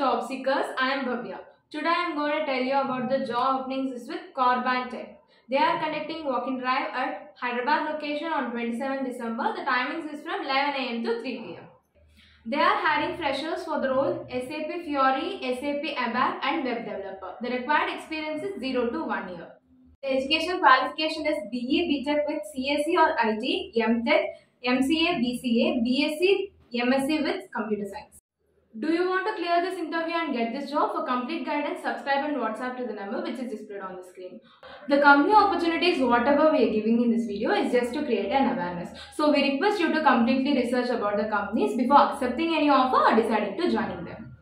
job seekers. I am Bhavya. Today I am going to tell you about the job openings with Carbynetech. They are conducting walk-in drive at Hyderabad location on 27 December. The timings is from 11 am to 3 pm. They are hiring freshers for the role SAP Fiori, SAP ABAP and web developer. The required experience is 0 to 1 year. The education qualification is BE, BTech with CSE or IT, MTech, MCA, BCA, BSc, MSc with computer science. Do you want to clear this interview and get this job? For complete guidance, subscribe and WhatsApp to the number which is displayed on the screen. The company opportunities, whatever we are giving in this video, is just to create an awareness. So we request you to completely research about the companies before accepting any offer or deciding to joining them.